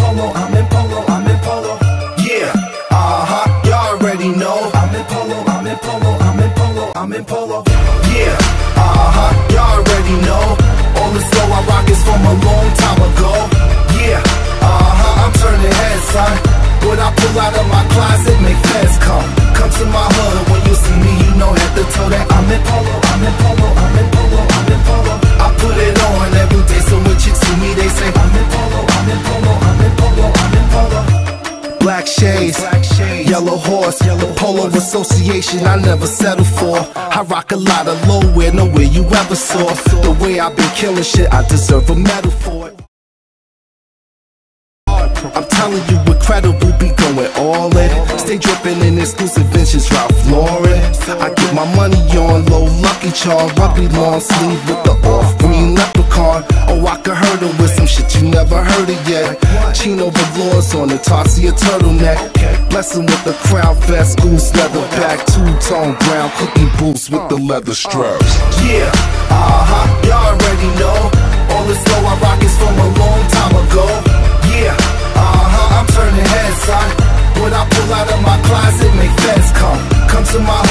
polo, I'm in polo, I'm in polo. Yeah, uh huh, y'all already know. I'm in polo, I'm in polo, I'm in polo, I'm in polo. Yeah, uh huh, y'all already know. All the soul I rock is from a long time ago. Yeah, uh huh, I'm turning heads, son. When I pull out of my closet, make fans come. Come to my hood. Floors. The Polo Association, I never settle for. I rock a lot of low where nowhere you ever saw. The way I've been killing shit, I deserve a medal for it. I'm telling you, Ncredible, be going all in. Stay dripping in exclusive vintage Ralph Lauren. I get my money on low, lucky charm, rugby long sleeve with the off green leprechaun. Oh, I hurt her with some shit you never heard of yet. Chino velours on the Tarsia turtleneck. Blessing with the crown vest, goose leather back, two tone brown cookie boots with the leather straps. Yeah, uh. closet, make feds come. Come to my